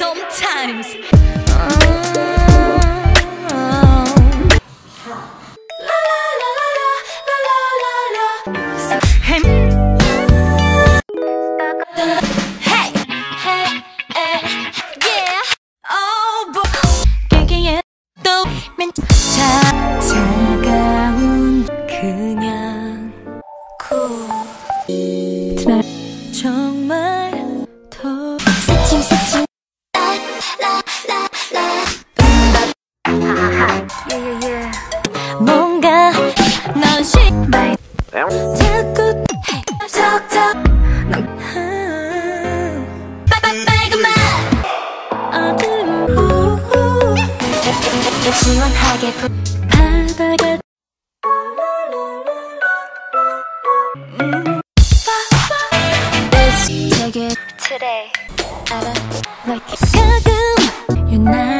sometimes. Hey, hey, hey, yeah. Oh, boy. 여기에 또 자, 차가운 그냥 쿨. 뭔가 넌 정말 자꾸 톡톡 넌 빨빨빨간맛 어둠 우우 시원하게 부 바다가 음. 되게 today 알아 like 가끔 유난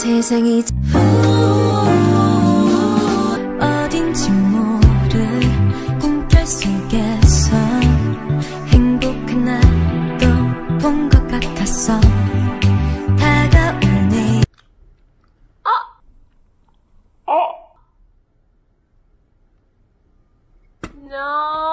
세상이 어딘지 모를 꿈결 속에서 행복한 날도 본 것 같았어 다가올 내 No.